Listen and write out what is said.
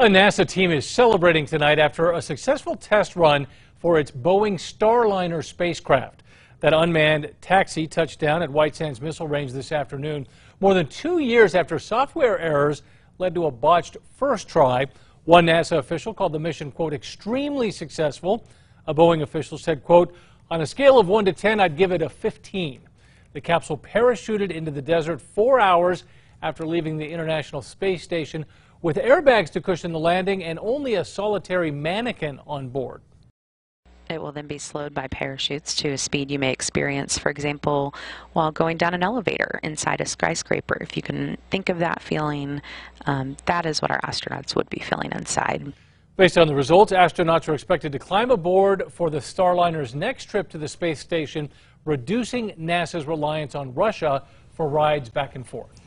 A NASA team is celebrating tonight after a successful test run for its Boeing Starliner spacecraft. That unmanned taxi touched down at White Sands Missile Range this afternoon, more than two years after software errors led to a botched first try. One NASA official called the mission, quote, extremely successful. A Boeing official said, quote, on a scale of 1 to 10, I'd give it a 15. The capsule parachuted into the desert four hours after leaving the International Space Station with airbags to cushion the landing and only a solitary mannequin on board. It will then be slowed by parachutes to a speed you may experience, for example, while going down an elevator inside a skyscraper. If you can think of that feeling, um, that is what our astronauts would be feeling inside. Based on the results, astronauts are expected to climb aboard for the Starliner's next trip to the space station, reducing NASA's reliance on Russia for rides back and forth.